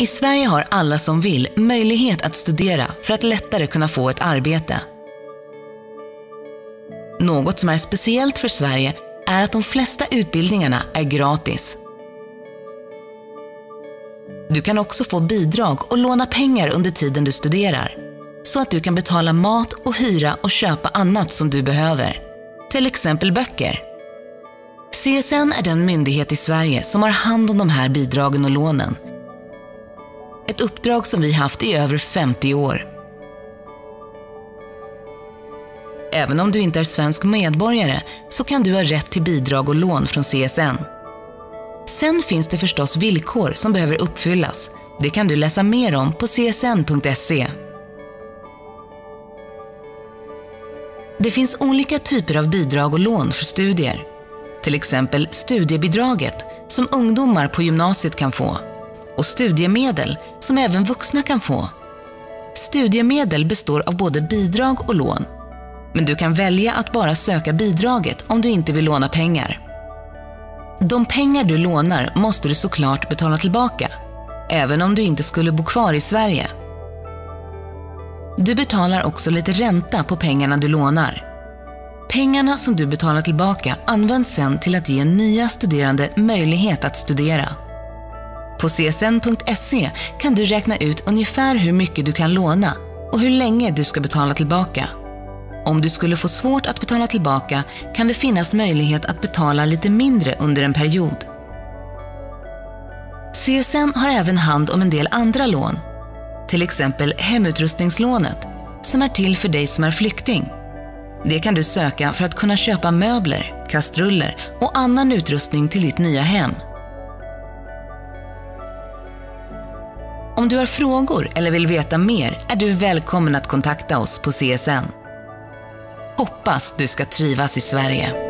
I Sverige har alla som vill möjlighet att studera för att lättare kunna få ett arbete. Något som är speciellt för Sverige är att de flesta utbildningarna är gratis. Du kan också få bidrag och låna pengar under tiden du studerar, så att du kan betala mat och hyra och köpa annat som du behöver. Till exempel böcker. CSN är den myndighet i Sverige som har hand om de här bidragen och lånen. Ett uppdrag som vi haft i över 50 år. Även om du inte är svensk medborgare så kan du ha rätt till bidrag och lån från CSN. Sen finns det förstås villkor som behöver uppfyllas. Det kan du läsa mer om på csn.se. Det finns olika typer av bidrag och lån för studier. Till exempel studiebidraget som ungdomar på gymnasiet kan få och studiemedel som även vuxna kan få. Studiemedel består av både bidrag och lån. Men du kan välja att bara söka bidraget om du inte vill låna pengar. De pengar du lånar måste du såklart betala tillbaka, även om du inte skulle bo kvar i Sverige. Du betalar också lite ränta på pengarna du lånar. Pengarna som du betalar tillbaka används sen till att ge nya studerande möjlighet att studera. På csn.se kan du räkna ut ungefär hur mycket du kan låna och hur länge du ska betala tillbaka. Om du skulle få svårt att betala tillbaka kan det finnas möjlighet att betala lite mindre under en period. CSN har även hand om en del andra lån, till exempel hemutrustningslånet som är till för dig som är flykting. Det kan du söka för att kunna köpa möbler, kastruller och annan utrustning till ditt nya hem. Om du har frågor eller vill veta mer är du välkommen att kontakta oss på CSN. Hoppas du ska trivas i Sverige.